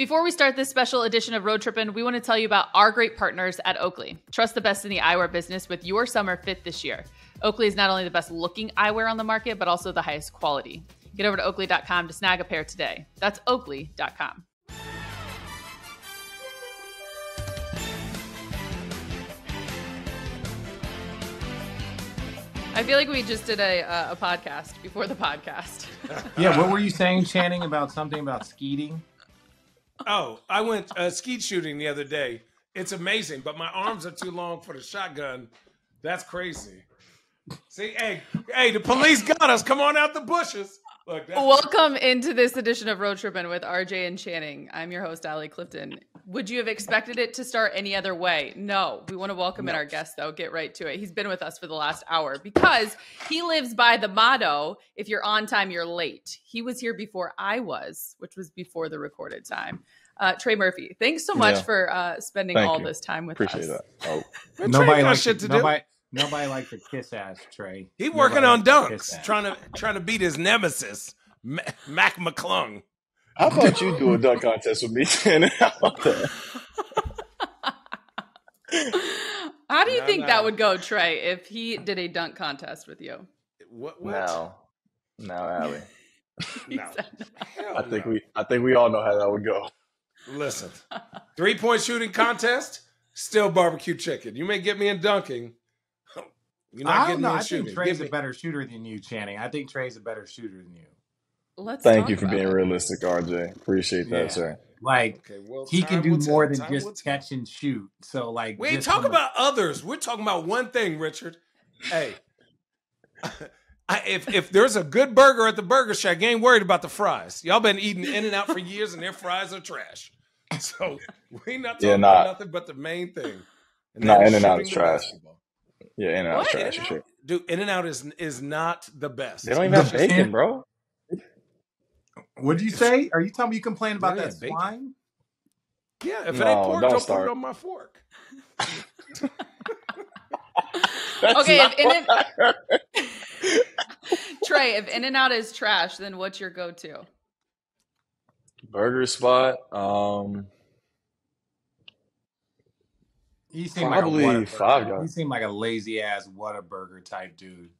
Before we start this special edition of Road Trippin', we want to tell you about our great partners at Oakley. Trust the best in the eyewear business with your summer fit this year. Oakley is not only the best looking eyewear on the market, but also the highest quality. Get over to oakley.com to snag a pair today. That's oakley.com. I feel like we just did a, uh, a podcast before the podcast. yeah, what were you saying, Channing, about something about skeeting? Oh, I went uh, skeet shooting the other day. It's amazing, but my arms are too long for the shotgun. That's crazy. See, hey, hey, the police got us. Come on out the bushes. Look, Welcome into this edition of Road Trippin' with RJ and Channing. I'm your host, Allie Clifton. Would you have expected it to start any other way? No. We want to welcome no. in our guest, though. Get right to it. He's been with us for the last hour because he lives by the motto if you're on time, you're late. He was here before I was, which was before the recorded time. Uh, Trey Murphy, thanks so much yeah. for uh, spending Thank all you. this time with Appreciate us. Appreciate that. Oh. nobody likes shit to nobody, do. Nobody likes a kiss ass, Trey. He working on dunks, trying to trying to beat his nemesis, Mac McClung. How about you do a dunk contest with me? How do you no, think no. that would go, Trey, if he did a dunk contest with you? What? what? No, no, Allie. no. I think we, I think we all know how that would go. Listen, three point shooting contest, still barbecue chicken. You may get me in dunking. You're not I getting know. I shooting. think Trey's Give a me... better shooter than you, Channing. I think Trey's a better shooter than you. Let's Thank you for being it. realistic, RJ. Appreciate that, yeah. sir. Like okay, well, he can do more than just catch and shoot. So like we ain't talking about others. We're talking about one thing, Richard. Hey, I, if if there's a good burger at the Burger Shack, you ain't worried about the fries. Y'all been eating In and Out for years, and their fries are trash. So we not talking yeah, nah. about nothing but the main thing. And nah, In and Out is trash. Basketball. Yeah, In and Out is trash. Sure. Dude, In and Out is is not the best. They don't even have bacon, bro. What did you say? Are you telling me you complain about yeah, that swine? Yeah, if no, it ain't pork, don't, don't put it on my fork. okay, if in and, Trey, if In and Out is trash, then what's your go-to? Burger spot. Um, you seemed probably like a five guys. You seem like a lazy ass Whataburger type dude.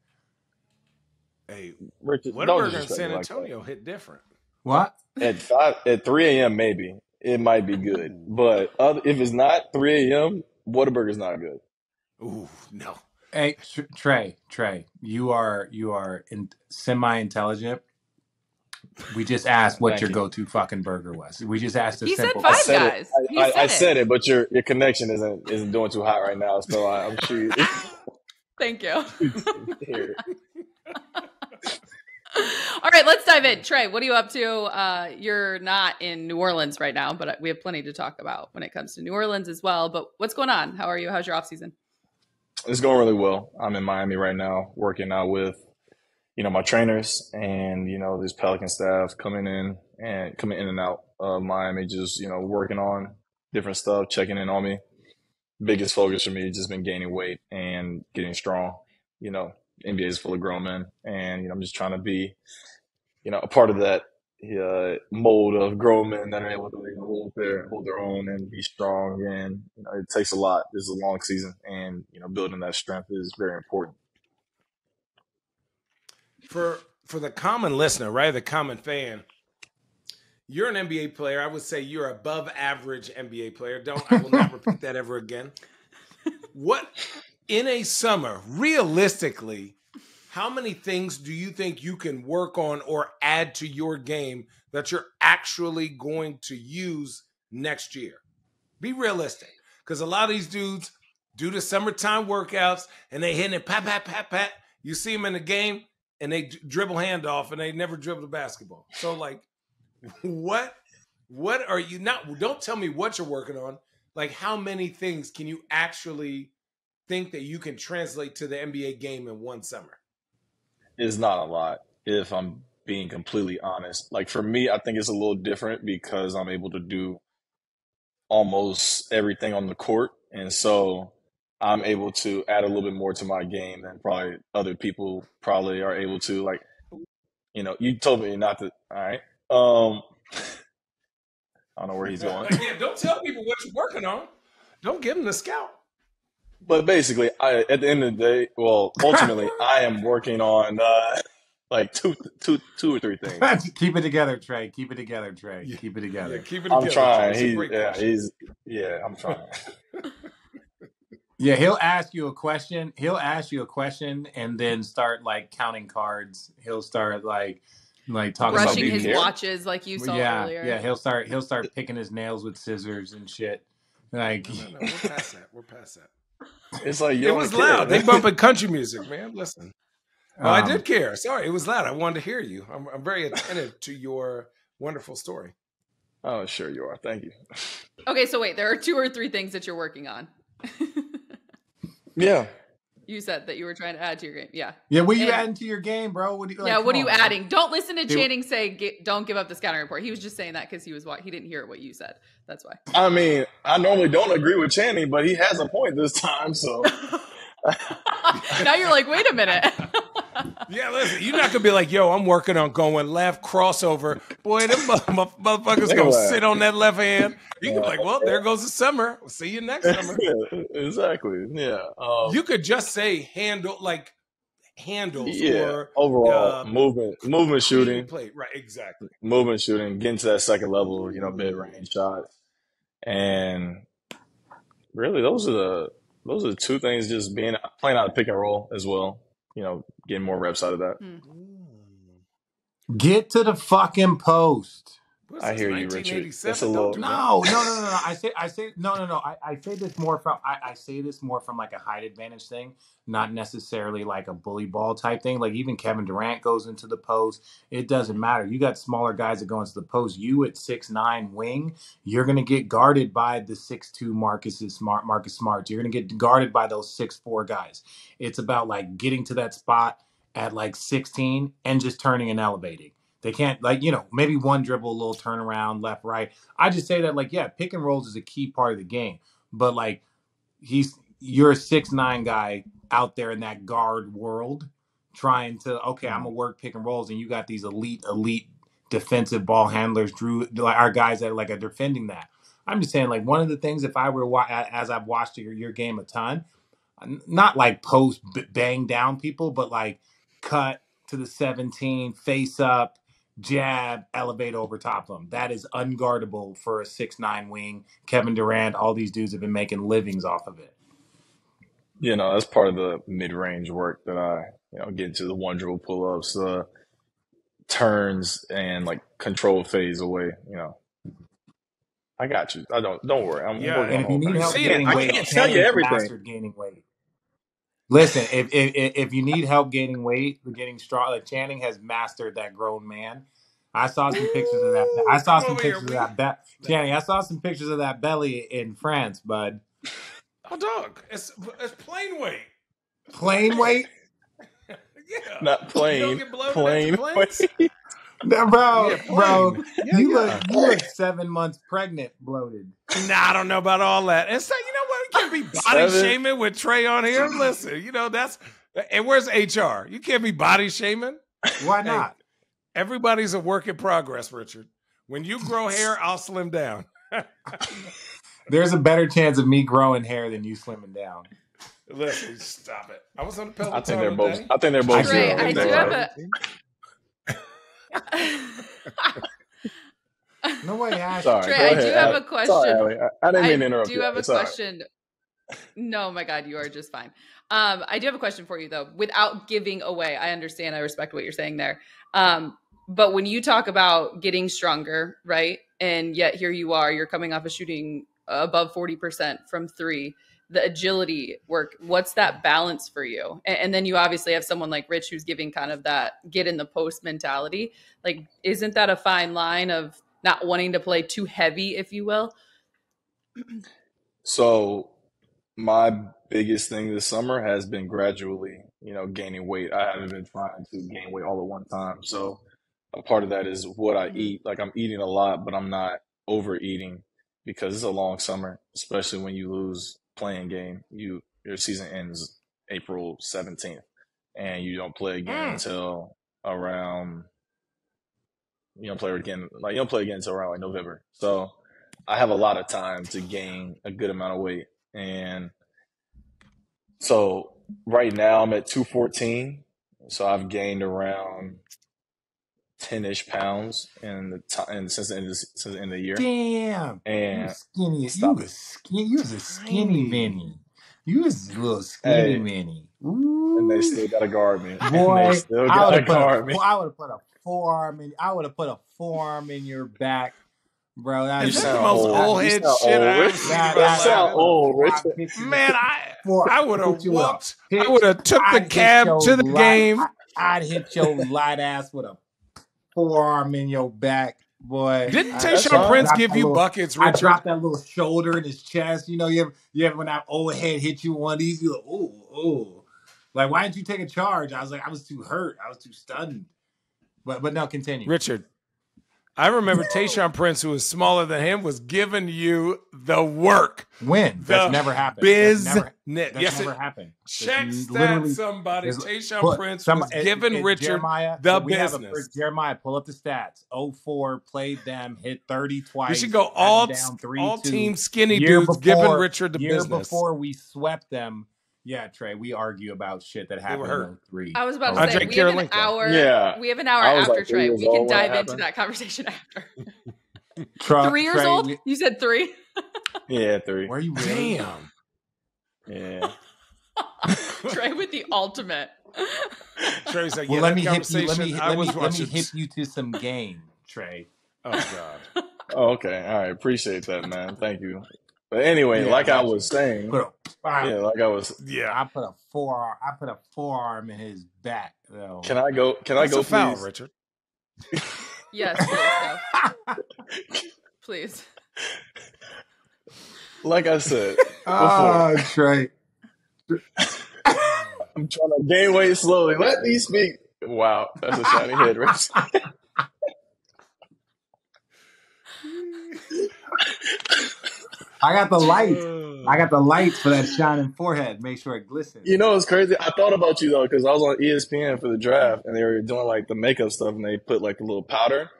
Hey, Richard, Whataburger in San Antonio like hit different. What? At five, at three a.m. maybe it might be good, but other, if it's not three a.m., Whataburger's not good. Ooh, no. Hey, Trey, Trey, you are you are in, semi-intelligent. We just asked what Thank your you. go-to fucking burger was. We just asked a he simple. Said five I guys. It. I, I, said, I, said it. but your your connection isn't isn't doing too hot right now. So I, am sure. You, Thank you. All right, let's dive in. Trey, what are you up to? Uh, you're not in New Orleans right now, but we have plenty to talk about when it comes to New Orleans as well. But what's going on? How are you? How's your off season? It's going really well. I'm in Miami right now, working out with, you know, my trainers and you know this Pelican staff coming in and coming in and out of Miami, just you know working on different stuff, checking in on me. Biggest focus for me has just been gaining weight and getting strong. You know, NBA is full of grown men, and you know I'm just trying to be, you know, a part of that uh, mold of grown men that are able to hold their hold their own and be strong. And you know, it takes a lot. This is a long season, and you know, building that strength is very important. For for the common listener, right, the common fan, you're an NBA player. I would say you're above average NBA player. Don't I will not repeat that ever again. What in a summer, realistically, how many things do you think you can work on or add to your game that you're actually going to use next year? Be realistic. Because a lot of these dudes do the summertime workouts and they hit it pat, pat, pat, pat. You see them in the game and they dribble handoff and they never dribble the basketball. So, like, what? What are you not? Don't tell me what you're working on. Like, how many things can you actually think that you can translate to the NBA game in one summer? It's not a lot, if I'm being completely honest. Like for me, I think it's a little different because I'm able to do almost everything on the court. And so I'm able to add a little bit more to my game than probably other people probably are able to. Like, you know, you told me not to. All right. Um, I don't know where he's going. yeah, don't tell people what you're working on. Don't give them the scout. But basically, I at the end of the day, well, ultimately, I am working on uh, like two, two, two or three things. keep it together, Trey. Keep it together, Trey. Yeah. Keep it together. Yeah, keep it together. I'm trying. He's, yeah, he's yeah, I'm trying. yeah, he'll ask you a question. He'll ask you a question and then start like counting cards. He'll start like like talking brushing about his care. watches like you saw yeah, earlier. Yeah, he'll start he'll start picking his nails with scissors and shit. Like no, no, no, we're past that. We're past that. It's like it was loud. They bumping country music, man. Listen. Oh, um, I did care. Sorry, it was loud. I wanted to hear you. I'm, I'm very attentive to your wonderful story. Oh, sure you are. Thank you. Okay, so wait, there are two or three things that you're working on. yeah. You said that you were trying to add to your game. Yeah. Yeah. What are you and, adding to your game, bro? What do you, like, yeah. What are you on, adding? Man. Don't listen to Channing say, "Don't give up the scouting report." He was just saying that because he was he didn't hear what you said. That's why. I mean, I normally don't agree with Channing, but he has a point this time. So now you're like, wait a minute. yeah, listen, you're not gonna be like, yo, I'm working on going left crossover. Boy, them motherfuckers gonna sit on that left hand. You can be like, well, there goes the summer. We'll see you next summer. Yeah, exactly. Yeah. Um, you could just say handle like handles yeah, or overall uh, movement, movement shooting. Play. Right, exactly. Movement shooting, getting to that second level, you know, mid range shots. And really those are the those are the two things. Just being playing out of pick and roll as well. You know, getting more reps out of that. Mm. Get to the fucking post. I hear you, Richard. That's a little no, no, no, no, no. I say, I say, no, no, no. I, I say this more from, I, I say this more from like a height advantage thing, not necessarily like a bully ball type thing. Like even Kevin Durant goes into the post. It doesn't matter. You got smaller guys that go into the post. You at six nine wing, you're gonna get guarded by the six two Marcus Smart, Marcus Smart. You're gonna get guarded by those six four guys. It's about like getting to that spot at like 16 and just turning and elevating they can't like you know maybe one dribble, a little turnaround, left right. I just say that like yeah, pick and rolls is a key part of the game, but like he's you're a six nine guy out there in that guard world trying to okay, I'm gonna work pick and rolls, and you got these elite elite defensive ball handlers, Drew, like our guys that like are defending that. I'm just saying like one of the things if I were as I've watched your, your game a ton, not like post bang down people, but like cut to the 17, face up, jab, elevate over top of them. That is unguardable for a six nine wing. Kevin Durant, all these dudes have been making livings off of it. You know, that's part of the mid range work that I, you know, get into the one dribble pull ups, uh, turns and like control phase away, you know. I got you. I don't don't worry. I'm yeah, working and if you need help gaining weight, I can't tell you everything. Gaining weight. Listen, if, if if you need help gaining weight, getting strong, like Channing has mastered that grown man. I saw some pictures of that. I saw some pictures of that. Be- Channing, I saw some pictures of that belly in France, bud. Oh, dog, it's it's plain weight. Plain weight. yeah, not plain. Plain weight. No, bro, yeah, bro, yeah, you yeah. look you look seven months pregnant, bloated. Nah, I don't know about all that. And so you know what? We can't be body seven. shaming with Trey on here. Listen, you know that's and where's HR? You can't be body shaming. Why not? Hey, everybody's a work in progress, Richard. When you grow hair, I'll slim down. There's a better chance of me growing hair than you slimming down. Listen, stop it. I was on the Peloton. I think they're both. Day. I think they're both. Trey, I do have a. no way, Ash. Sorry, Trey, I do have a question. Sorry, I didn't mean to interrupt I do you. have a Sorry. question. No, my God, you are just fine. Um, I do have a question for you though. Without giving away, I understand. I respect what you're saying there. Um, but when you talk about getting stronger, right? And yet here you are, you're coming off of shooting above 40% from three the agility work what's that balance for you? And, and, then you obviously have someone like rich who's giving kind of that get in the post mentality. Like isn't that a fine line of not wanting to play too heavy if you will? So my biggest thing this summer has been gradually you know gaining weight. I haven't been trying to gain weight all at one time. So a part of that is what i mm-hmm. eat. Like i'm eating a lot but i'm not overeating because it's a long summer especially when you lose playing game. You your season ends April seventeenth, and you don't play again mm. until around. You don't play again like you don't play again until around like November. So I have a lot of time to gain a good amount of weight. And so right now I'm at 214. So I've gained around 10 ish pounds in the time since the end of, since the end of the year. Damn. And skinny. You was skinny. You was a skinny Tiny. Vinny. You was a little skinny Hey. Vinny. and they still gotta guard me. Boy, still I gotta would have put me. a, I would have put a forearm in. I would have put a forearm in your back, bro. That Is You the most old. old You head shit old, I ever seen that, in that, sound old, Rich. I'd pick you Man. I For- I would have put walked. I would have took the I'd cab to the light- game. I, I'd hit your light ass with a forearm in your back, boy. Didn't Tayshaun. Prince give you little- buckets, I dropped that little shoulder in his chest. You know, you ever, you ever when that old head hit you one of these, you like, ooh, ooh. Like, why didn't you take a charge? I was like, I was too hurt. I was too stunned. But but no, continue. Richard, I remember Tayshaun Prince, who was smaller than him, was giving you the work. When? The That's never happened. That's Business. never, that's yes, never it, happened. check that somebody. Tayshaun Put- Prince some- was it- giving it- Richard Jeremiah, the have a- business. Jeremiah, pull up the stats. 04 played them, hit 30 twice. We should go all down 3-2. all team skinny Year dudes giving Richard the year business. before we swept them. Yeah, Trey, we argue about shit that happened in 03. I was about to Andrei say we have an Kirilenko. hour. Yeah. we have an hour after like Trey. We can old when it dive into happened. that conversation after. Trump, three years Trey, old? we- You said three. Yeah, three. Where are you really? Damn. Yeah. Trey with the ultimate. Trey's like, Well, yeah, let that me hip you. Let me conversation, I let me, let me watching. hip you to some game, Trey. Oh God. Oh, okay. All right. Appreciate that, man. Thank you. But anyway, Yeah, like I gotcha. was saying, Put a, yeah, like I was. Yeah. I put a forearm. I put a forearm in his back. Though. Can I go? Can I go, a foul, please? Richard. Yes, please. Please. Like I said, ah, Oh, Trey. I'm trying to gain weight slowly. Let me speak. Wow, that's a shiny head, Rich. I got the lights. I got the lights for that shining forehead. Make sure it glistens. You know, it's crazy. I thought about you though, because I was on ESPN for the draft, and they were doing like the makeup stuff, and they put like a little powder,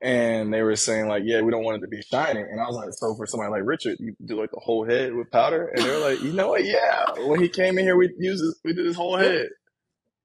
and they were saying like, "Yeah, we don't want it to be shining." And I was like, "So for somebody like Richard, you do like the whole head with powder?" And they were like, "You know what? Yeah, when he came in here, we used this, we did his whole head."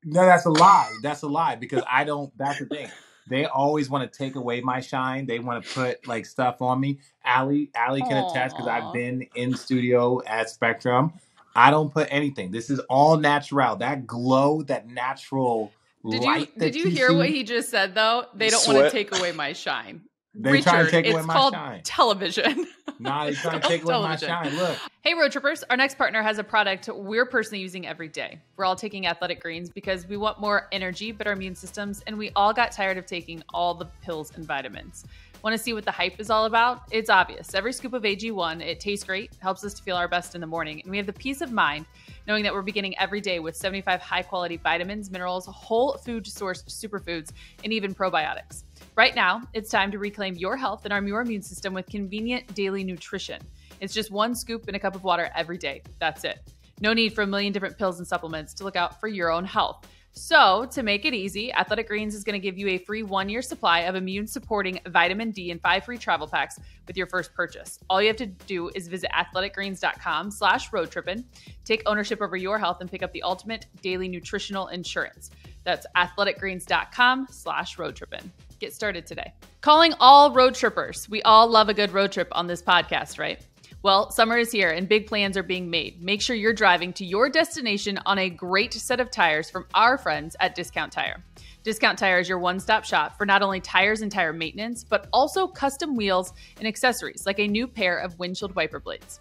No, that's a lie. That's a lie because I don't. That's the thing. They always want to take away my shine. They want to put like stuff on me. Allie, Allie can attest because I've been in studio at Spectrum. I don't put anything. This is all natural. That glow, that natural Did you light. did that you hear what he just said though? They don't want to take away my shine. They Richard, trying to take it's away my called shine. television. Nah, they trying to take away my television. shine. Look, Hey, road trippers, our next partner has a product we're personally using every day. We're all taking athletic greens because we want more energy, better immune systems, and we all got tired of taking all the pills and vitamins. Want to see what the hype is all about? It's obvious. Every scoop of AG1, it tastes great, helps us to feel our best in the morning, and we have the peace of mind knowing that we're beginning every day with 75 high quality vitamins, minerals, whole food sourced superfoods, and even probiotics. Right now, it's time to reclaim your health and arm your immune system with convenient daily nutrition. It's just one scoop in a cup of water every day. That's it. No need for a million different pills and supplements to look out for your own health. So, to make it easy, Athletic Greens is going to give you a free one year supply of immune supporting vitamin D and five free travel packs with your first purchase. All you have to do is visit athleticgreens.com slash roadtrippin, take ownership over your health, and pick up the ultimate daily nutritional insurance. That's athleticgreens.com slash roadtrippin. Get started today. Calling all road trippers. We all love a good road trip on this podcast, right? Well, summer is here and big plans are being made. Make sure you're driving to your destination on a great set of tires from our friends at Discount Tire. Discount Tire is your one stop shop for not only tires and tire maintenance, but also custom wheels and accessories like a new pair of windshield wiper blades.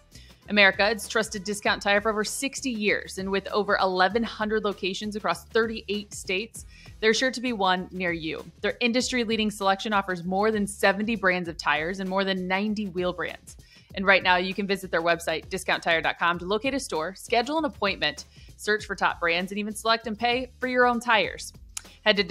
America, it's trusted Discount Tire for over 60 years, and with over 1,100 locations across 38 states, there's sure to be one near you. Their industry leading selection offers more than 70 brands of tires and more than 90 wheel brands. And right now, you can visit their website, discounttire.com, to locate a store, schedule an appointment, search for top brands, and even select and pay for your own tires. Head to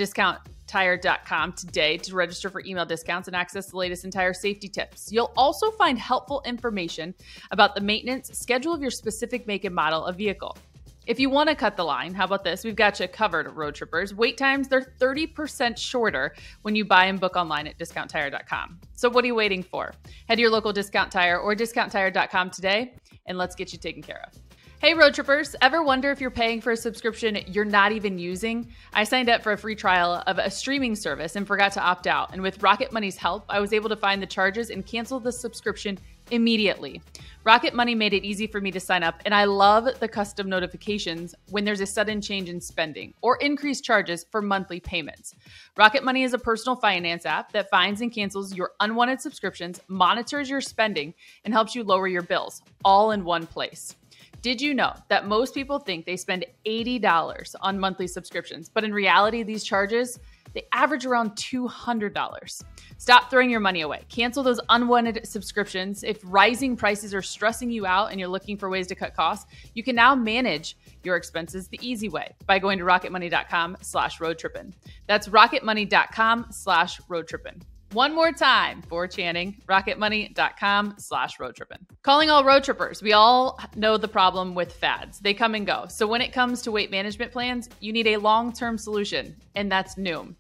discounttire.com today to register for email discounts and access the latest in tire safety tips. You'll also find helpful information about the maintenance schedule of your specific make and model of vehicle. If you want to cut the line, how about this? We've got you covered, road trippers. Wait times, they're 30% shorter when you buy and book online at discounttire.com. So what are you waiting for? Head to your local discount tire or discounttire.com today and let's get you taken care of. Hey, road trippers, ever wonder if you're paying for a subscription you're not even using? I signed up for a free trial of a streaming service and forgot to opt out. And with Rocket Money's help, I was able to find the charges and cancel the subscription immediately. Rocket Money made it easy for me to sign up, and I love the custom notifications when there's a sudden change in spending or increased charges for monthly payments. Rocket Money is a personal finance app that finds and cancels your unwanted subscriptions, monitors your spending, and helps you lower your bills all in one place. Did you know that most people think they spend $80 on monthly subscriptions, but in reality, these charges they average around $200. Stop throwing your money away. Cancel those unwanted subscriptions. If rising prices are stressing you out and you're looking for ways to cut costs, you can now manage your expenses the easy way by going to rocketmoney.com slash roadtrippin. That's rocketmoney.com slash roadtrippin. One more time for Channing, rocketmoney.com slash roadtrippin. Calling all road trippers. We all know the problem with fads. They come and go. So when it comes to weight management plans, you need a long-term solution, and that's Noom.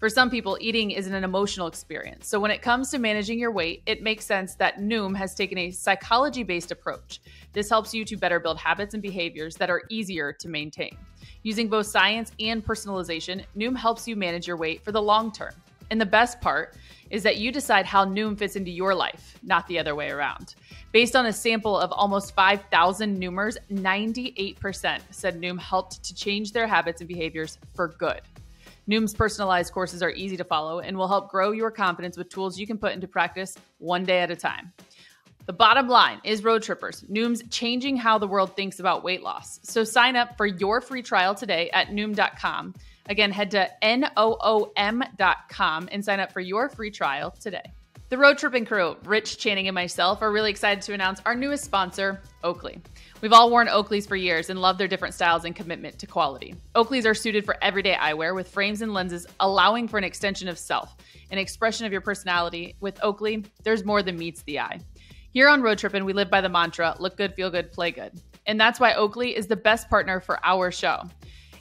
For some people, eating isn't an emotional experience. So when it comes to managing your weight, it makes sense that Noom has taken a psychology-based approach. This helps you to better build habits and behaviors that are easier to maintain. Using both science and personalization, Noom helps you manage your weight for the long term. And the best part is that you decide how Noom fits into your life, not the other way around. Based on a sample of almost 5,000 Noomers, 98% said Noom helped to change their habits and behaviors for good. Noom's personalized courses are easy to follow and will help grow your confidence with tools you can put into practice one day at a time. The bottom line is road trippers. Noom's changing how the world thinks about weight loss. So sign up for your free trial today at noom.com Again, head to noom.com and sign up for your free trial today. The Road Trippin' crew, Rich Channing and myself, are really excited to announce our newest sponsor, Oakley. We've all worn Oakleys for years and love their different styles and commitment to quality. Oakleys are suited for everyday eyewear with frames and lenses allowing for an extension of self, an expression of your personality. With Oakley, there's more than meets the eye. Here on Road Trippin', we live by the mantra look good, feel good, play good. And that's why Oakley is the best partner for our show.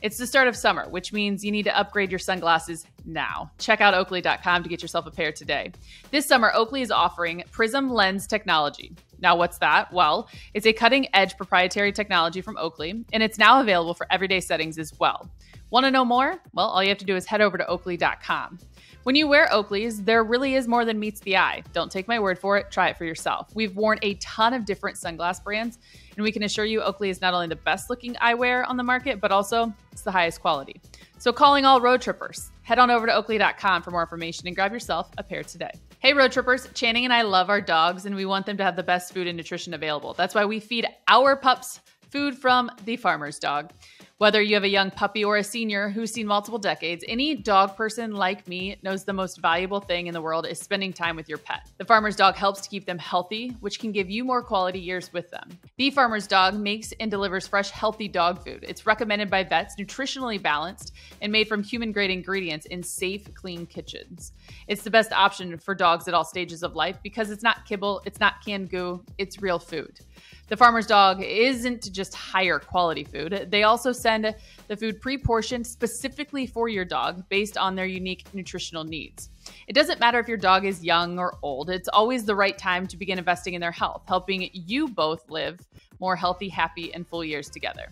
It's the start of summer, which means you need to upgrade your sunglasses now. Check out oakley.com to get yourself a pair today. This summer, Oakley is offering Prism Lens technology. Now, what's that? Well, it's a cutting edge proprietary technology from Oakley, and it's now available for everyday settings as well. Want to know more? Well, all you have to do is head over to oakley.com. When you wear Oakleys, there really is more than meets the eye. Don't take my word for it, try it for yourself. We've worn a ton of different sunglass brands, and we can assure you Oakley is not only the best looking eyewear on the market, but also it's the highest quality. So, calling all road trippers, head on over to oakley.com for more information and grab yourself a pair today. Hey, road trippers, Channing and I love our dogs, and we want them to have the best food and nutrition available. That's why we feed our pups food from the farmer's dog. Whether you have a young puppy or a senior who's seen multiple decades, any dog person like me knows the most valuable thing in the world is spending time with your pet. The farmer's dog helps to keep them healthy, which can give you more quality years with them. The farmer's dog makes and delivers fresh, healthy dog food. It's recommended by vets, nutritionally balanced, and made from human grade ingredients in safe, clean kitchens. It's the best option for dogs at all stages of life because it's not kibble, it's not canned goo, it's real food. The farmer's dog isn't just higher quality food. They also send the food pre portioned specifically for your dog based on their unique nutritional needs. It doesn't matter if your dog is young or old, it's always the right time to begin investing in their health, helping you both live more healthy, happy, and full years together.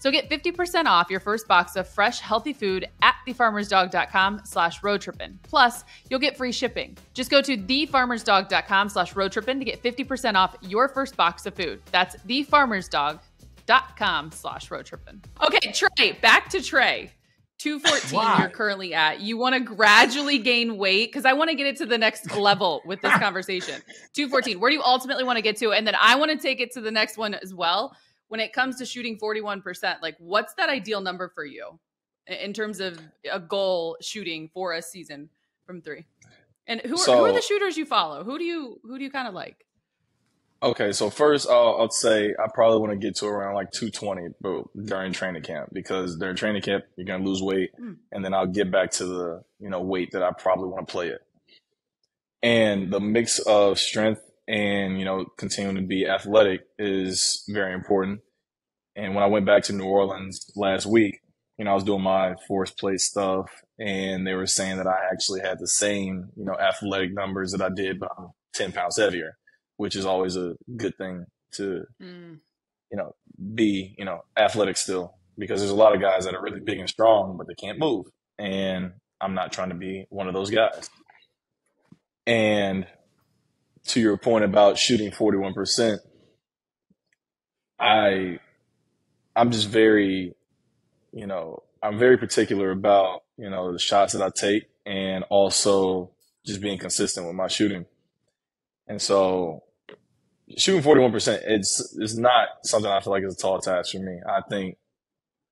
So get 50% off your first box of fresh, healthy food at thefarmersdog.com slash roadtrippin. Plus, you'll get free shipping. Just go to thefarmersdog.com slash roadtrippin to get 50% off your first box of food. That's thefarmersdog.com slash roadtrippin. Okay, Trey, back to Trey. 214 Why? you're currently at. You want to gradually gain weight because I want to get it to the next level with this conversation. 214, where do you ultimately want to get to? And then I want to take it to the next one as well when it comes to shooting 41%, like what's that ideal number for you in terms of a goal shooting for a season from three? And who are, so, who are the shooters you follow? Who do you who do you kind of like? Okay, so first uh, I'll say I probably want to get to around like 220 but during training camp because during training camp you're gonna lose weight, mm. and then I'll get back to the you know weight that I probably want to play it. And the mix of strength and you know continuing to be athletic is very important And when I went back to New Orleans last week, you know, I was doing my force plate stuff, and they were saying that I actually had the same, you know, athletic numbers that I did, but I'm 10 pounds heavier, which is always a good thing to, Mm. you know, be, you know, athletic still, because there's a lot of guys that are really big and strong, but they can't move. And I'm not trying to be one of those guys. And to your point about shooting 41%, I I'm just very, you know, I'm very particular about, you know, the shots that I take and also just being consistent with my shooting. And so shooting 41%, it's it's not something I feel like is a tall task for me. I think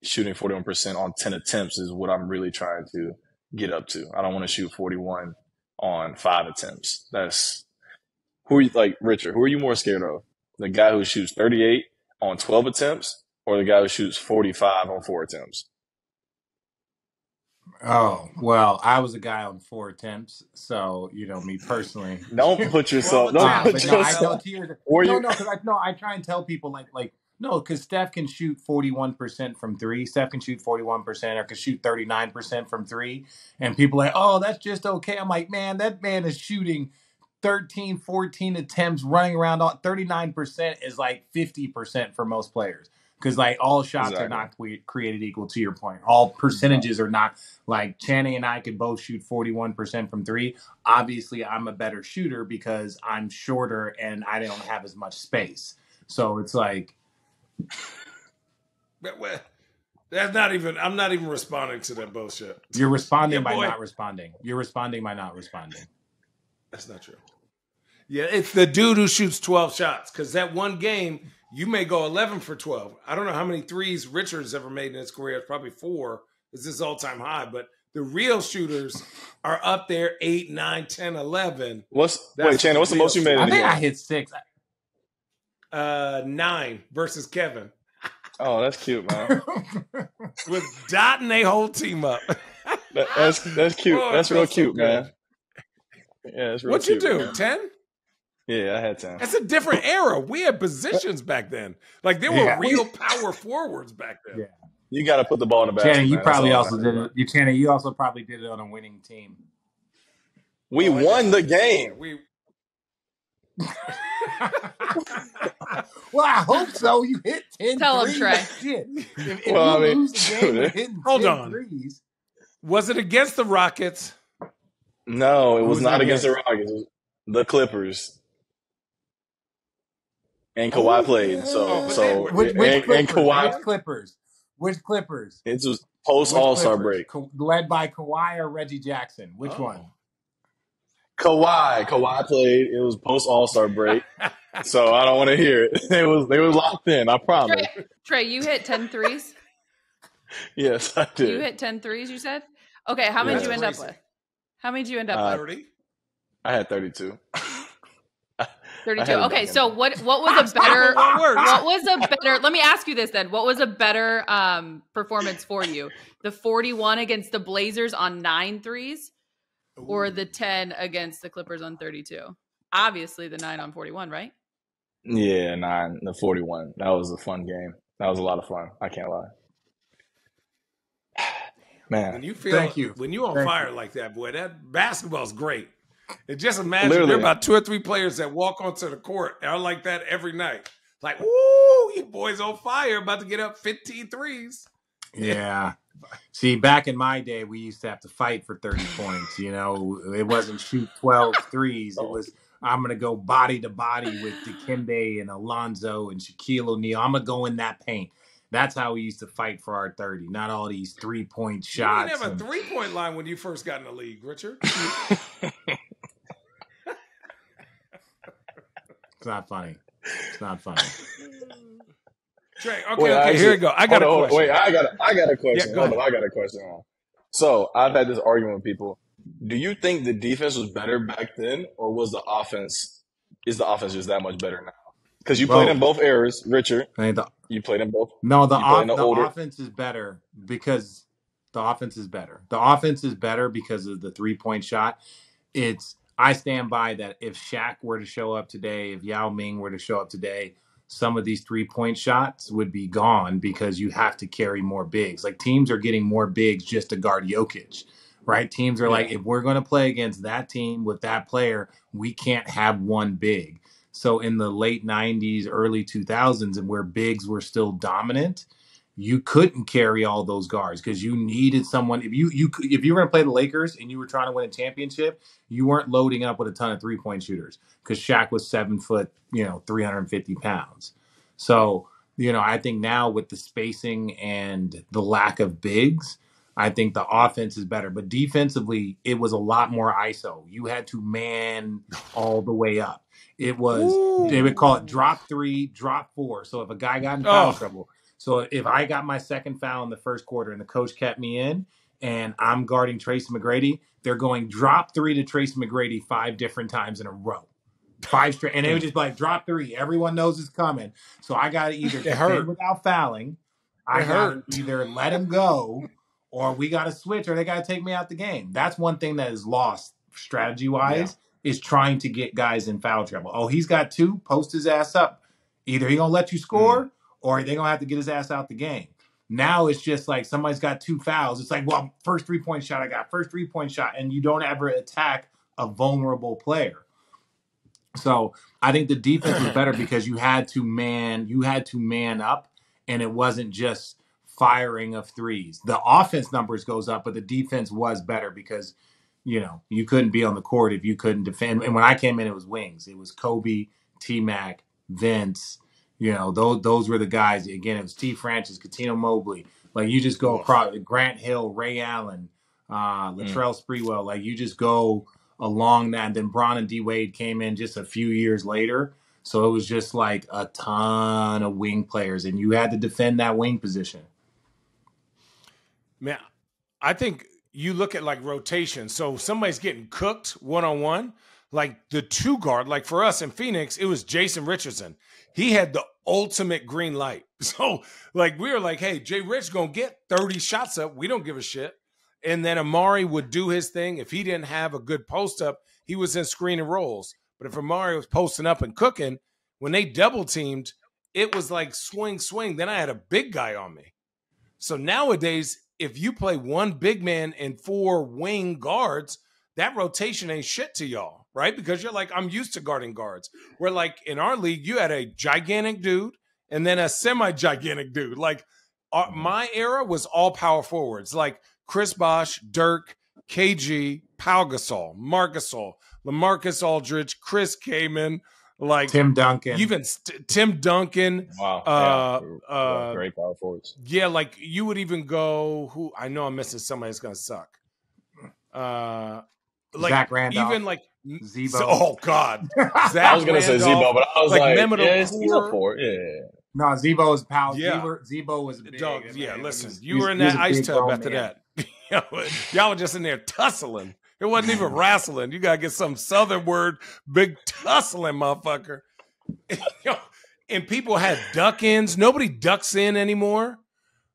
shooting 41% on 10 attempts is what I'm really trying to get up to. I don't want to shoot 41 on five attempts. That's who are you like, Richard? Who are you more scared of? The guy who shoots 38 on 12 attempts, or the guy who shoots 45 on four attempts? Oh, well, I was a guy on four attempts. So, you know, me personally. Don't put yourself. Don't Nah, put no, I yourself. to your, no, no, because I no, I try and tell people like like no, because Steph can shoot forty one percent from three. Steph can shoot forty one percent or can shoot thirty nine percent from three. And people are like, oh, that's just okay. I'm like, man, that man is shooting 13, 14 attempts, running around. on 39 percent is like fifty percent for most players. Because like all shots are not created equal. To your point, all percentages are not like Channing and I could both shoot forty one percent from three obviously I'm a better shooter because I'm shorter and I don't have as much space. So it's like But, well, that's not even. I'm not even responding to that bullshit. you're responding Yeah, by boy. not responding. You're responding by not responding. That's not true. Yeah, it's the dude who shoots 12 shots. Because that one game, you may go 11 for 12. I don't know how many threes Richard's ever made in his career. It's probably four. It's his all time high. But the real shooters are up there 8, 9, 10, 11. What's That's wait, Shannon? What's the most you made in I a think I hit six. Uh, nine versus Kevin. Oh, that's cute, man. With dotting a whole team up. That, that's that's cute. Oh, That's real feels so cute, man. Yeah, that's real What'd you do? man. 10? Yeah, I had ten. That's a different era. We had positions back then. Like there were Yeah. real power forwards back then. Yeah. You got to put the ball in the basket. Channing, you man. That's probably also did it. You Channing, you also probably did it on a winning team. We Oh, won the did. game. We well, I hope so. You hit 10 Tell him, threes. Trey. Shit. If, if Well, you I mean, lose the game with shoot, hitting Hold 10 on. threes, was it against the Rockets? No, it Who was was not that against the against? Rockets. It was the Clippers. And oh, Kawhi Oh, played. So Oh, so were- Which, and, which and Clippers? Kawhi Which Clippers? Which Clippers? it was post All Star break. Ka- led by Kawhi or Reggie Jackson? Which Oh. one? Kawhi. Kawhi played. It was post All Star break. so I don't want to hear it. It was they was locked in, I promise. Trey, Trey, you hit 10 threes? Yes, I did. You hit 10 threes, you said? Okay, how many Yeah. did you end up with? How many did you end up Uh, with? 30? I had thirty two. 32. Okay, so what what was a better What what was a better let me ask you this then. What was a better um performance for you? The 41 against the Blazers on nine threes or the 10 against the Clippers on 32? Obviously the 9 on 41, right? Yeah, nine the forty one. That was a fun game. That was a lot of fun. I can't lie. When Man, you feel Thank you. when you on Thank fire you. like that, boy, that basketball's great. And just imagine Literally. there are about two or three players that walk onto the court and are like that every night. Like, woo, you boys on fire, about to get up 15 threes. Yeah. See, back in my day, we used to have to fight for 30 points. You know, it wasn't shoot 12 threes. It oh. was, I'm going to go body to body with Dikembe and Alonzo and Shaquille O'Neal. I'm going to go in that paint. That's how we used to fight for our 30, not all these three point shots. You didn't shots. have a three point line when you first got in the league, Richard. It's not funny. It's not funny. Trey, okay, Wait, okay, actually- here we go. I got hold a on, question. Wait, I got a, I got a question. Yeah, go hold on. I got a question. So I've had this argument with people. Do you think the defense was better back then, or was the offense is the offense just that much better now? Because you played in both eras, Richard. I mean, the, You played in both. No, the, off, the the offense is better because the offense is better. The offense is better because of the three point shot. It's I stand by that. If Shaq were to show up today, if Yao Ming were to show up today, some of these three point shots would be gone because you have to carry more bigs. Like teams are getting more bigs just to guard Jokic, right? Teams are Yeah. like, if we're going to play against that team with that player, we can't have one big. So in the late 90s, early 2000s, and where bigs were still dominant, you couldn't carry all those guards because you needed someone. If you you if you were going to play the Lakers and you were trying to win a championship, you weren't loading up with a ton of three point shooters because Shaq was seven foot, you know, 350 pounds. So, you know, I think now with the spacing and the lack of bigs, I think the offense is better. But defensively, it was a lot more ISO. You had to man all the way up. It was, they would call it drop three, drop four. So if a guy got in foul Oh. trouble, so if I got my second foul in the first quarter and the coach kept me in and I'm guarding Tracy McGrady, they're going drop three to Tracy McGrady five different times in a row. Five straight. And they would just be like, drop three. Everyone knows it's coming. So I got to either defend without fouling. I It got hurt. either let him go or we got to switch or they got to take me out the game. That's one thing that is lost strategy wise is trying to get guys in foul trouble. Oh, he's got two. Post his ass up. Either he gonna let you score mm. or they gonna have to get his ass out the game. Now it's just like somebody's got two fouls. It's like, well, first three point shot I got, first three point shot, and you don't ever attack a vulnerable player. So I think the defense was better because you had to man, you had to man up, and it wasn't just firing of threes. The offense numbers goes up, but the defense was better because you know you couldn't be on the court if you couldn't defend. And when I came in, it was wings. It was Kobe, T Mac, Vince. You know those those were the guys. Again, it was T Francis, Cuttino Mobley. Like you just go across Grant Hill, Ray Allen, uh, Latrell Sprewell. Like you just go along that. And then Bron and D Wade came in just a few years later. So it was just like a ton of wing players, and you had to defend that wing position. Man, I think you look at like rotation. So somebody's getting cooked one on one, like the two guard, like for us in Phoenix, it was Jason Richardson. He had the ultimate green light. So like we were like, hey, Jay Rich gonna get 30 shots up. We don't give a shit. And then Amar'e would do his thing. If he didn't have a good post up, he was in screen and rolls. But if Amar'e was posting up and cooking, when they double teamed, it was like swing, swing. Then I had a big guy on me. So nowadays, if you play one big man and four wing guards, that rotation ain't shit to y'all, right? Because you're like, I'm used to guarding guards. Where like in our league, you had a gigantic dude and then a semi gigantic dude. Like our, my era was all power forwards, like Chris Bosh, Dirk, KG, Pau Gasol, Marc Gasol, LaMarcus Aldridge, Chris Kaman, like Tim Duncan. even st- Tim Duncan. Wow. Uh, yeah. uh, great power forwards. Yeah, like you would even go. Who I know I'm missing somebody that's gonna suck. Uh, like Zach Randolph. even like Z-Bo. Oh God, Zach I was gonna say Randolph. Z-Bo, but I was like like, Mehmet yeah, he's Okur. up for it. Yeah. no, Z-Bo was power. Yeah. Z-Bo, Z-Bo was big. Dog, yeah, He listen, was- you were in that ice tub after man. that. Y'all were just in there tussling. It wasn't even wrestling. You gotta get some southern word, big tussling, motherfucker. And people had duck ins. Nobody ducks in anymore,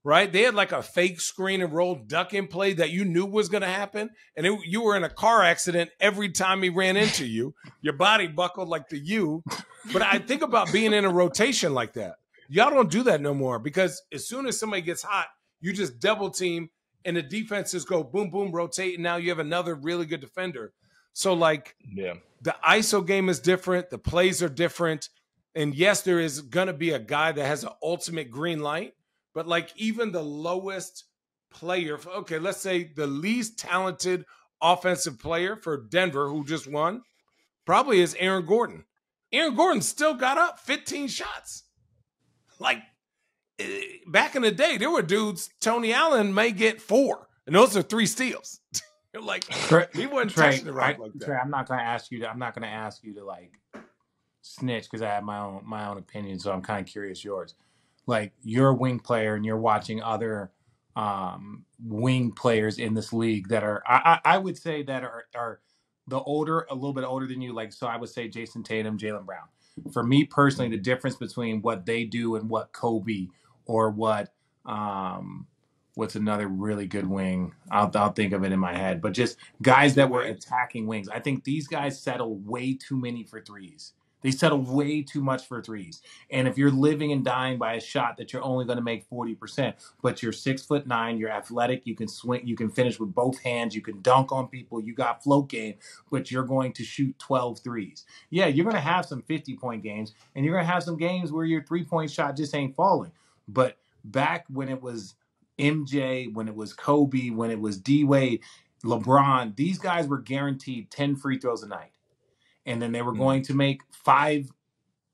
right? They had like a fake screen and roll duck in play that you knew was gonna happen, and it, you were in a car accident every time he ran into you. Your body buckled like the U. But I think about being in a rotation like that. Y'all don't do that no more because as soon as somebody gets hot, you just double team and the defenses go boom, boom, rotate. And now you have another really good defender. So, like, Yeah. the ISO game is different, the plays are different. And yes, there is going to be a guy that has an ultimate green light, but like, even the lowest player, okay, let's say the least talented offensive player for Denver who just won probably is Aaron Gordon. Aaron Gordon still got up 15 shots. Like back in the day, there were dudes, Tony Allen may get four, and those are three steals. like he wasn't Trey, touching the I, like that. Trey, I'm not gonna ask you to. I'm not gonna ask you to like snitch because I have my own my own opinion. So I'm kind of curious yours. Like you're a wing player and you're watching other um, wing players in this league that are I, I I would say that are are the older a little bit older than you. Like so, I would say Jayson Tatum, Jaylen Brown. For me personally, the difference between what they do and what Kobe or what um, what's another really good wing? I'll, I'll think of it in my head. But just guys that were attacking wings. I think these guys settle way too many for threes. They settle way too much for threes. And if you're living and dying by a shot that you're only going to make 40%, but you're six foot nine, you're athletic, you can swing, you can finish with both hands, you can dunk on people, you got float game, but you're going to shoot 12 threes. Yeah, you're going to have some 50 point games and you're going to have some games where your three point shot just ain't falling. But back when it was MJ, when it was Kobe, when it was D Wade, LeBron, these guys were guaranteed 10 free throws a night. And then they were mm-hmm. going to make five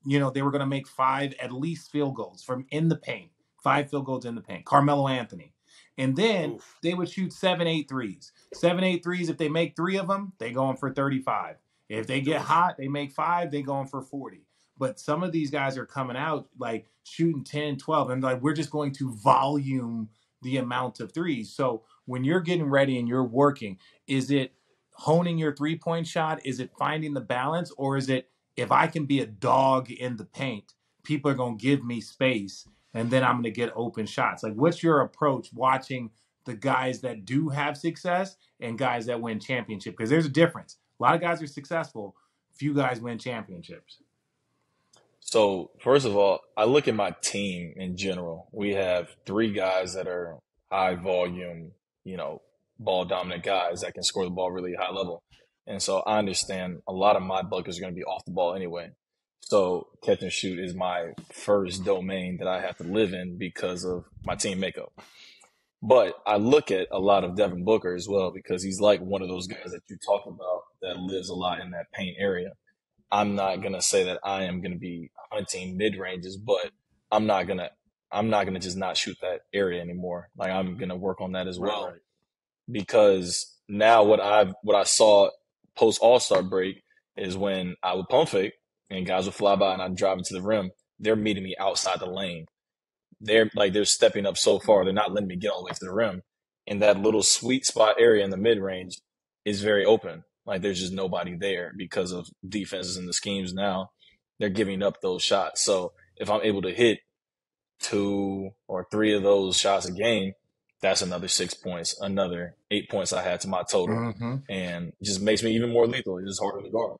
you know they were going to make five at least field goals from in the paint five field goals in the paint carmelo anthony. And then Oof. they would shoot seven eight threes. Seven eight threes if they make three of them they going for 35 if they get hot they make five they going for 40 but some of these guys are coming out like shooting 10 12 and like we're just going to volume the amount of threes so when you're getting ready and you're working is it honing your three point shot? Is it finding the balance? Or is it if I can be a dog in the paint, people are going to give me space and then I'm going to get open shots? Like, what's your approach watching the guys that do have success and guys that win championship? Because there's a difference. A lot of guys are successful, few guys win championships. So, first of all, I look at my team in general. We have three guys that are high volume, you know, ball dominant guys that can score the ball really high level. And so I understand a lot of my buckets are going to be off the ball anyway. So catch and shoot is my first domain that I have to live in because of my team makeup. But I look at a lot of Devin Booker as well because he's like one of those guys that you talk about that lives a lot in that paint area. I'm not gonna say that I am gonna be hunting mid ranges, but I'm not gonna I'm not gonna just not shoot that area anymore. Like I'm gonna work on that as well Right. because now what I've what I saw post All Star break is when I would pump fake and guys would fly by and I'd drive into the rim. They're meeting me outside the lane. They're like they're stepping up so far. They're not letting me get all the way to the rim. And that little sweet spot area in the mid range is very open. Like there's just nobody there because of defenses and the schemes now. They're giving up those shots. So if I'm able to hit two or three of those shots a game, that's another six points, another eight points I had to my total, Mm-hmm. and just makes me even more lethal. It's just harder to guard.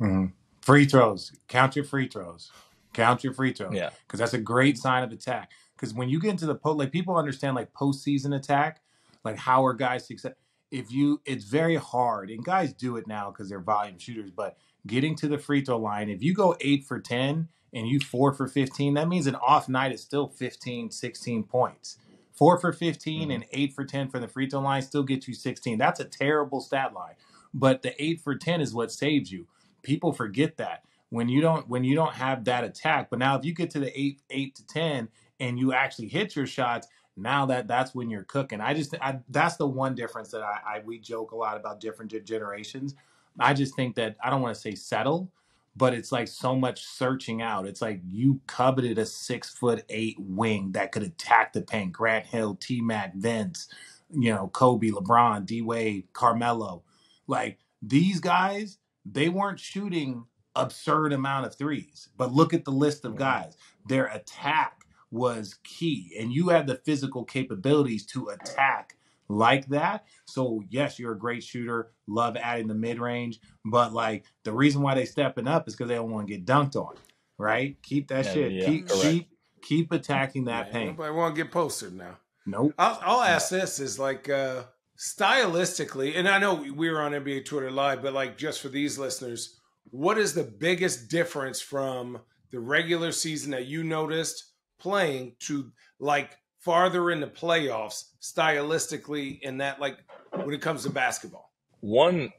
Mm-hmm. Free throws. Count your free throws. Count your free throws. Yeah, because that's a great sign of attack. Because when you get into the post, like people understand like postseason attack, like how are guys success? If you, it's very hard, and guys do it now because they're volume shooters. But getting to the free throw line, if you go eight for ten and you four for fifteen, that means an off night is still 15, 16 points. Four for 15 Mhm. and eight for ten for the free throw line still get you sixteen. That's a terrible stat line, but the eight for ten is what saves you. People forget that when you don't when you don't have that attack. But now if you get to the eight eight to ten and you actually hit your shots, now that that's when you're cooking. I just I, that's the one difference that I, I we joke a lot about different ge- generations. I just think that I don't want to say settle, but it's like so much searching out. It's like you coveted a six foot eight wing that could attack the paint. Grant Hill, T Mac, Vince, you know, Kobe, LeBron, D Wade, Carmelo. Like these guys, they weren't shooting absurd amount of threes. But look at the list of guys. Their attack was key. And you have the physical capabilities to attack like that. So yes, you're a great shooter. Love adding the mid range. But like the reason why they stepping up is because they don't want to get dunked on. Right? Keep that Yeah, shit. yeah, keep correct. keep keep attacking that Yeah, paint. Nobody want to get posted now. Nope. I'll, I'll ask this: is like uh, stylistically, and I know we were on NBA Twitter Live, but like just for these listeners, what is the biggest difference from the regular season that you noticed playing to like farther in the playoffs stylistically in that like when it comes to basketball? one.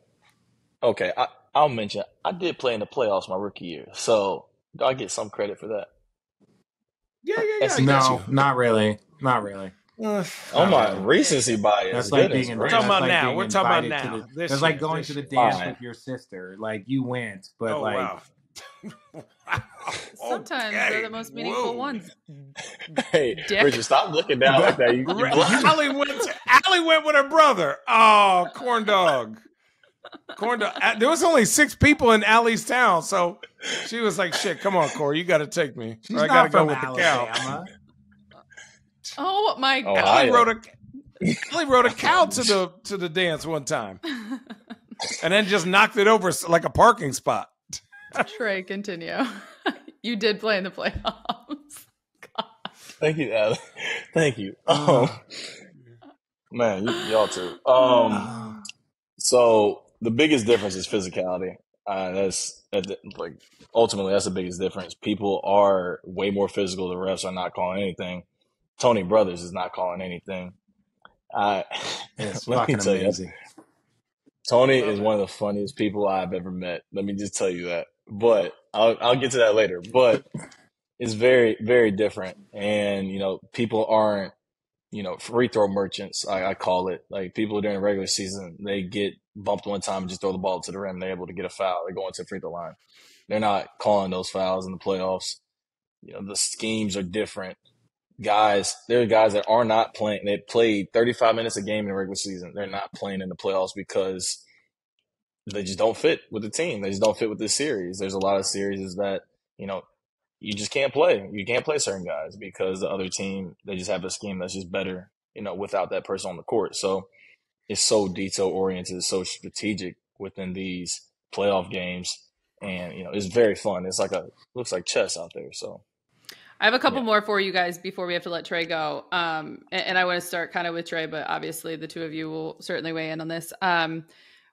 Okay, I, I'll mention I did play in the playoffs my rookie year, so I get some credit for that. Yeah, yeah, yeah. I That's- got No, not really. Not really. Uh, Oh my really. recency bias. That's like goodness being We're talking about like now. We're talking about now. the- This That's like going to the dance Fine. with your sister. Like you went, but oh like wow. Sometimes they're the most meaningful Whoa. ones. Hey, Dick. Richard, stop looking down like that. You, you Allie went. To, Allie went with her brother. Oh, corn dog. Corn dog. Uh, There was only six people in Allie's town, so she was like, "Shit, come on, Corey, you got to take me. she's Or I not got to go from with the cow." Oh my Oh, god. Allie rode a Allie rode a cow to the to the dance one time, and then just knocked it over like a parking spot. Trey, continue. you did play in the playoffs. Thank you, Adam. Thank you. Um, man, you, y'all too. Um, so the biggest difference is physicality. Uh, that's that, like ultimately that's the biggest difference. People are way more physical. The refs are not calling anything. Tony Brothers is not calling anything. I It's let me fucking tell you. Tony is one of the funniest people I've ever met. Let me just tell you that. But I'll I'll get to that later. But it's very very different, and you know people aren't you know free throw merchants. I, I call it like people during the regular season they get bumped one time and just throw the ball to the rim. They're able to get a foul. They go into the free throw line. They're not calling those fouls in the playoffs. You know the schemes are different. Guys, there are guys that are not playing. They played 35 minutes a game in the regular season. They're not playing in the playoffs because they just don't fit with the team. They just don't fit with this series. There's a lot of series that, you know, you just can't play. You can't play certain guys because the other team, they just have a scheme that's just better, you know, without that person on the court. So it's so detail oriented, so strategic within these playoff games. And, you know, it's very fun. It's like a, looks like chess out there. So I have a couple Yeah. more for you guys before we have to let Trey go. Um, and, and I want to start kind of with Trey, but obviously the two of you will certainly weigh in on this. Um,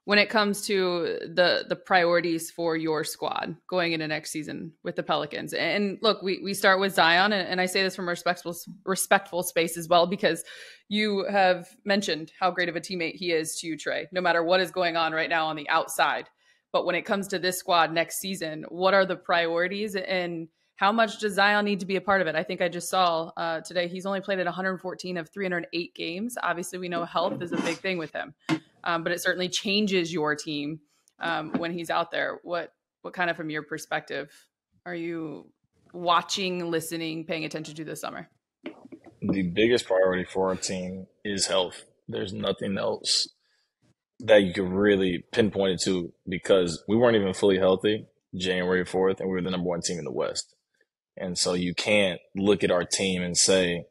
when it comes to the the priorities for your squad going into next season with the Pelicans, and look, we we start with Zion, and, and I say this from a respectful respectful space as well because you have mentioned how great of a teammate he is to you, Trey. No matter what is going on right now on the outside, but when it comes to this squad next season, what are the priorities and how much does Zion need to be a part of it? I think I just saw uh, today he's only played at 114 of 308 games. Obviously, we know health is a big thing with him, um, but it certainly changes your team um, when he's out there. What what kind of from your perspective are you watching, listening, paying attention to this summer? the biggest priority for our team is health. There's nothing else that you could really pinpoint it to because we weren't even fully healthy January 4th and we were the number one team in the West. And so you can't look at our team and say,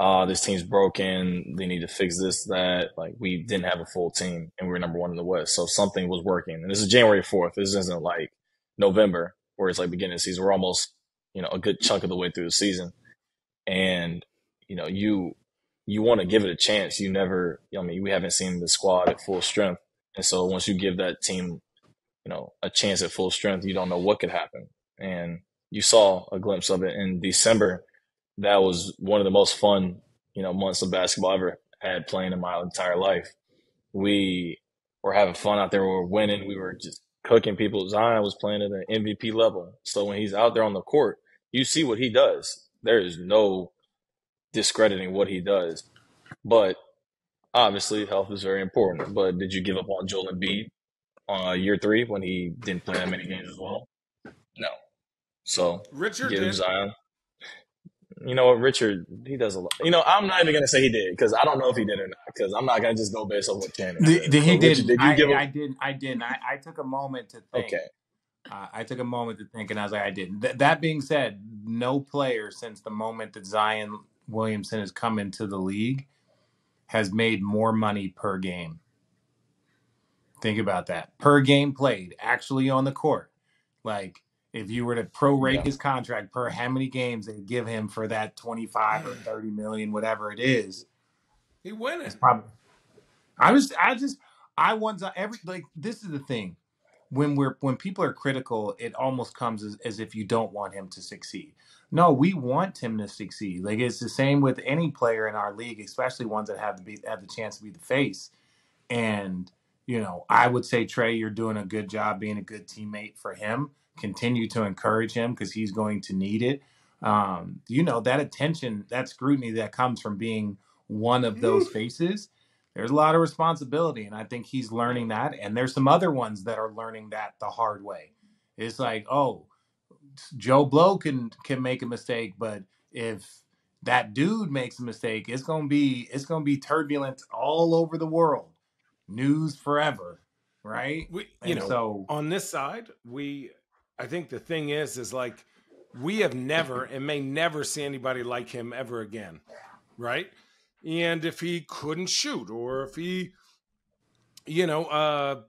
ah, this team's broken. They need to fix this, that. Like we didn't have a full team and we were number one in the West. So something was working. And this is January 4th. This isn't like November where it's like beginning of season. We're almost, you know, a good chunk of the way through the season. And, you know, you, you want to give it a chance. You never, you know, I mean, we haven't seen the squad at full strength. And so once you give that team, you know, a chance at full strength, you don't know what could happen. And you saw a glimpse of it in December. That was one of the most fun, you know, months of basketball I ever had playing in my entire life. We were having fun out there. We were winning. We were just cooking people. Zion was playing at an MVP level. So when he's out there on the court, you see what he does. There is no discrediting what he does. But obviously, health is very important. But did you give up on Joel Embiid on uh, year three when he didn't play that many games as well? No. So Richard give did. Zion. You know what, Richard? He does a lot. You know, I'm not even gonna say he did because I don't know if he did or not. Because I'm not gonna just go based on what The, said. the, he So, Richard, did. did you I, give him? I didn't. I didn't. I, I took a moment to think. Okay. Uh, I took a moment to think, and I was like, I didn't. Th- that being said, no player since the moment that Zion Williamson has come into the league has made more money per game. Think about that. Per game played, actually on the court. Like, if you were to prorate Yeah. his contract per how many games they give him for that 25 or 30 million, whatever it is, He win it's it. probably. I was. I just. I want to every like. This is the thing. When we're when people are critical, it almost comes as, as if you don't want him to succeed. No, we want him to succeed. Like it's the same with any player in our league, especially ones that have to be have the chance to be the face. And you know, I would say Trey, you're doing a good job being a good teammate for him. Continue to encourage him because he's going to need it. Um, you know that attention, that scrutiny that comes from being one of those faces there's a lot of responsibility and i think he's learning that and there's some other ones that are learning that the hard way. It's like oh joe blow can can make a mistake but if that dude makes a mistake it's gonna be it's gonna be turbulent all over the world. News forever right? We, you and know, so on this side, we, I think the thing is, is like we have never and may never see anybody like him ever again, right? And if he couldn't shoot, or if he, you know, uh,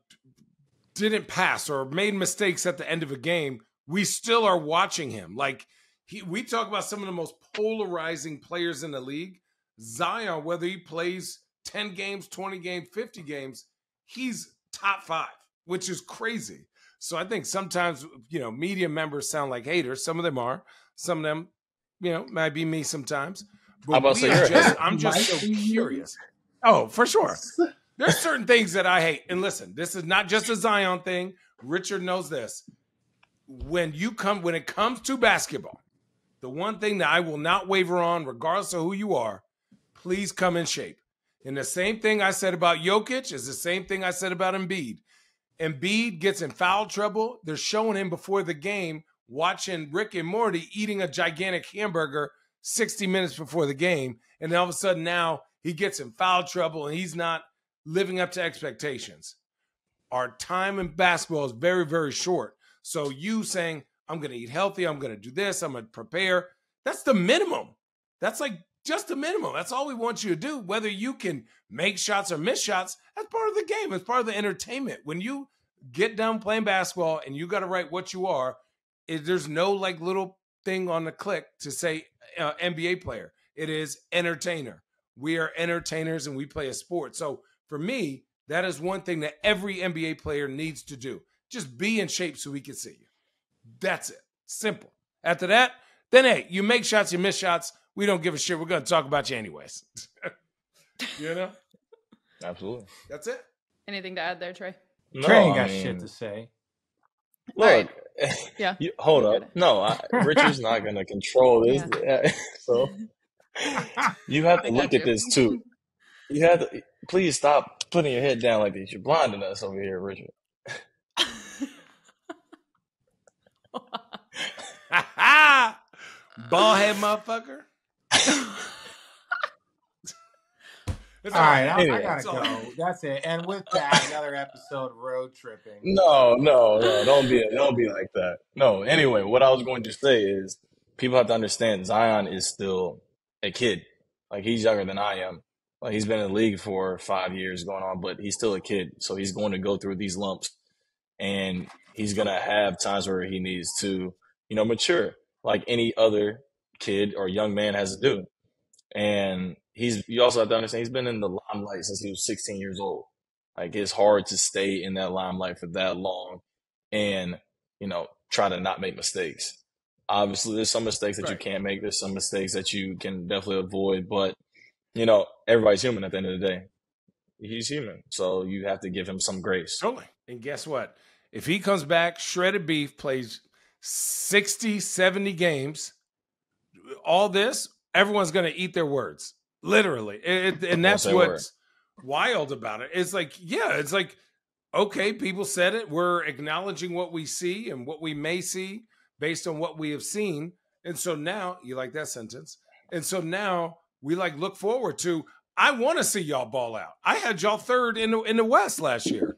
didn't pass or made mistakes at the end of a game, we still are watching him. Like he, we talk about some of the most polarizing players in the league. Zion, whether he plays 10 games, 20 games, 50 games, he's top five, which is crazy. So I think sometimes, you know, media members sound like haters. Some of them are. Some of them, you know, might be me sometimes. But about we say are you're a just. I'm just so curious. Oh, for sure. There's certain things that I hate. And listen, this is not just a Zion thing. Richard knows this. When you come, when it comes to basketball, the one thing that I will not waver on, regardless of who you are, please come in shape. And the same thing I said about Jokic is the same thing I said about Embiid. Embiid gets in foul trouble. They're showing him before the game, watching Rick and Morty eating a gigantic hamburger 60 minutes before the game. And then all of a sudden now he gets in foul trouble and he's not living up to expectations. Our time in basketball is very, very short. So you saying, I'm going to eat healthy, I'm going to do this, I'm going to prepare, that's the minimum. That's like just the minimum. That's all we want you to do. Whether you can make shots or miss shots, that's part of the game. It's part of the entertainment. When you get done playing basketball and you got to write what you are, it, there's no like little thing on the click to say uh, NBA player. It is entertainer. We are entertainers and we play a sport. So for me, that is one thing that every NBA player needs to do. Just be in shape so we can see you. That's it. Simple. After that, then hey, you make shots, you miss shots. We don't give a shit. We're going to talk about you anyways. you know? Absolutely. That's it. Anything to add there, Trey? No, Trey ain't I got mean, shit to say. Look, Alright. Yeah. you, hold I up. it. No, I, Richard's not going to control this. so you have to look at this too. You have to please stop putting your head down like this. You're blinding us over here, Richard. Ball head motherfucker. It's All right, I, I gotta It's all- go. That's it. And with that, another episode of Road Trippin'. No, no, no. Don't be don't be like that. No. Anyway, what I was going to say is people have to understand Zion is still a kid. Like he's younger than I am. Like he's been in the league for five years going on, but he's still a kid. So he's going to go through these lumps and he's gonna have times where he needs to, you know, mature like any other kid or young man has to do. And he's you also have to understand he's been in the limelight since he was 16 years old. Like it's hard to stay in that limelight for that long and, you know, try to not make mistakes. Obviously there's some mistakes that you can't make. There's some mistakes that you can definitely avoid, but you know, everybody's human at the end of the day. He's human. So you have to give him some grace. Totally. And guess what? If he comes back, shredded beef, plays 60, 70 games, all this, everyone's going to eat their words. Literally. It- and that's say a word. what's wild about it. It's like, yeah, it's like, okay, people said it. We're acknowledging what we see and what we may see based on what we have seen. And so now, you like that sentence? And so now we like look forward to, I want to see y'all ball out. I had y'all third in the, in the West last year.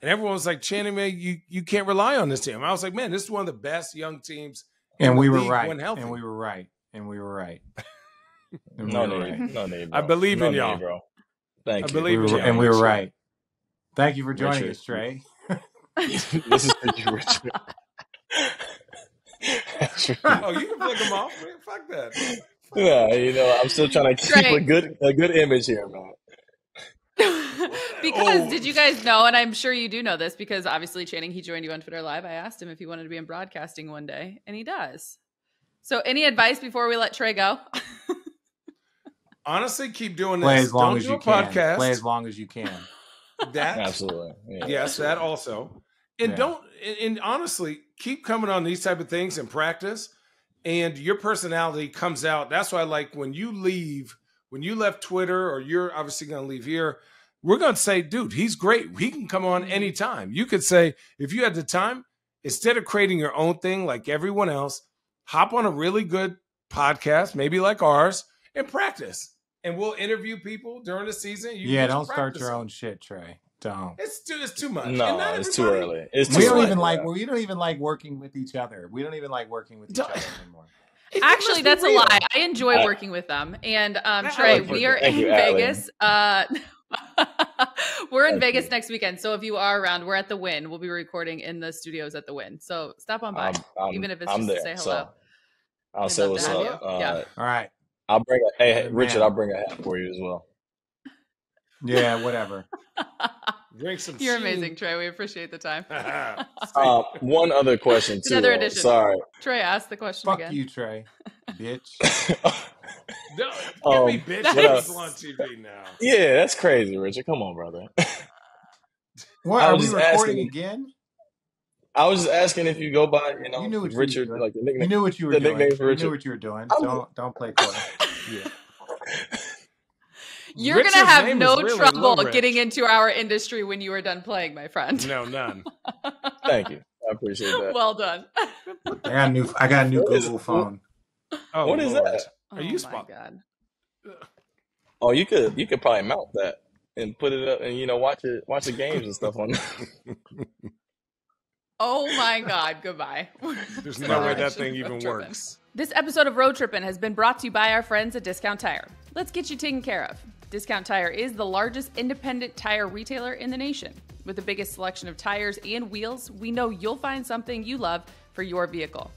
And everyone was like, Channing, man, you, you can't rely on this team. I was like, man, this is one of the best young teams. In And we were right. healthy. And we were right. And we were right. And No we were need. right. No need. I believe no in y'all. bro. Thank I you. believe We in were, y'all. and we were right. Thank you for joining Richard. us, Trey. this is for you, Richard. That's for you. oh, you can flick them off. Man. Fuck that. Yeah, you know, I'm still trying to keep Trey. a good a good image here, man. because Oh. did you guys know, and I'm sure you do know this, because obviously Channing, he joined you on Twitter Live. I asked him if he wanted to be in broadcasting one day, and he does. So, any advice before we let Trey go? Honestly, keep doing this. Play as long Don't as do you a can. podcast. Play as long as you can. that Absolutely. Yeah, yes, that also. And Yeah. don't and, and honestly, keep coming on these type of things and practice, and your personality comes out. That's why, like when you leave, when you left Twitter, or you're obviously going to leave here. We're going to say, dude, he's great. He can come on mm-hmm. anytime. You could say, if you had the time, instead of creating your own thing like everyone else, hop on a really good podcast, maybe like ours, and practice. And we'll interview people during the season. You yeah, don't start your own shit, Trey. Don't. It's too, it's too much. No, it's too early. It's too We don't what? even like Yeah. we don't even like working with each other. We don't even like working with each Don't- other anymore. Hey, Actually, let's be that's a lie. I enjoy I- working with them. And um, Trey, like we are Thank in you, Vegas. Uh, we're in Vegas you. next weekend, so if you are around, we're at the Wynn. We'll be recording in the studios at the Wynn. So stop on by, I'm, I'm, even if it's I'm just there, to say hello. So I'll say what's up. Uh, yeah. All right. I'll bring a hey, Richard. I'll bring a hat for you as well. Yeah, whatever. Drink some. You're amazing, Trey. We appreciate the time. uh, one other question too. Another addition. Sorry, Trey. Ask the question Fuck again. you, Trey, bitch. no, give Um, me bitch. What That's on TV now. yeah, that's crazy, Richard. Come on, brother. What I are was we recording asking- again? I was just asking if you go by, you know, You knew what Richard, were doing. like the You knew what you were the doing. nickname for Richard. You knew what you were doing. I'm- Don't don't play coy. Yeah. You're Richard's gonna have no really trouble Lil Rich. getting into our industry when you are done playing, my friend. No, none. Thank you. I appreciate that. well done. I got a new. I got a new What is- Google phone. Oh, What is Lord. that? Are oh you my spot- god. Oh, you could you could probably mount that and put it up and you know watch it watch the games and stuff on. Oh my god. Goodbye. There's no way that thing even works. This episode of Road Trippin' has been brought to you by our friends at Discount Tire. Let's get you taken care of. Discount Tire is the largest independent tire retailer in the nation. With the biggest selection of tires and wheels, we know you'll find something you love for your vehicle.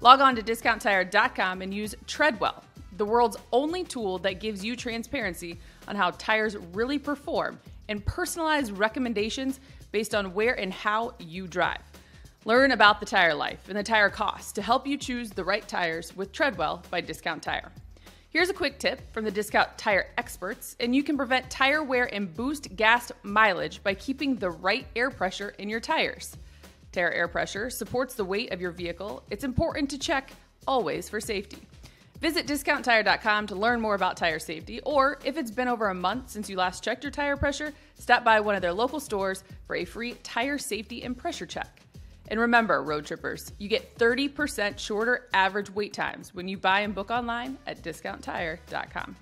Log on to discounttire.com and use Treadwell, the world's only tool that gives you transparency on how tires really perform and personalized recommendations based on where and how you drive. Learn about the tire life and the tire cost to help you choose the right tires with Treadwell by Discount Tire. Here's a quick tip from the Discount Tire experts, and you can prevent tire wear and boost gas mileage by keeping the right air pressure in your tires. Tire air pressure supports the weight of your vehicle. It's important to check always for safety. Visit discounttire.com to learn more about tire safety, or if it's been over a month since you last checked your tire pressure, stop by one of their local stores for a free tire safety and pressure check. And remember, road trippers, you get 30% shorter average wait times when you buy and book online at discounttire.com.